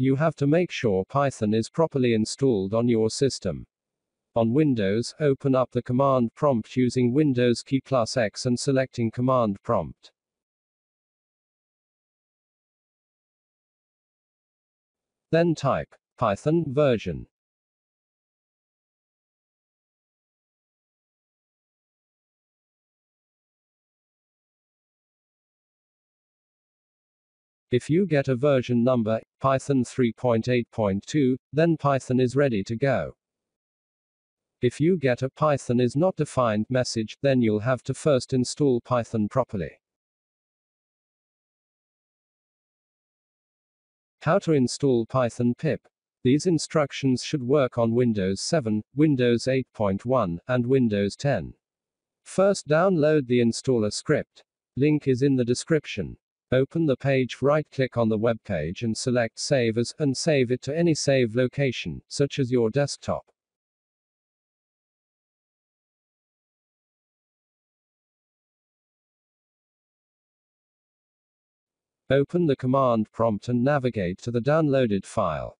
You have to make sure Python is properly installed on your system. On Windows, open up the command prompt using Windows key plus X and selecting command prompt. Then type Python version. If you get a version number, Python 3.8.2, then Python is ready to go. If you get a Python is not defined message, then you'll have to first install Python properly. How to install Python pip. These instructions should work on Windows 7, Windows 8.1, and Windows 10. First download the installer script. Link is in the description. Open the page, right click on the web page and select Save as, and save it to any save location, such as your desktop. Open the command prompt and navigate to the downloaded file.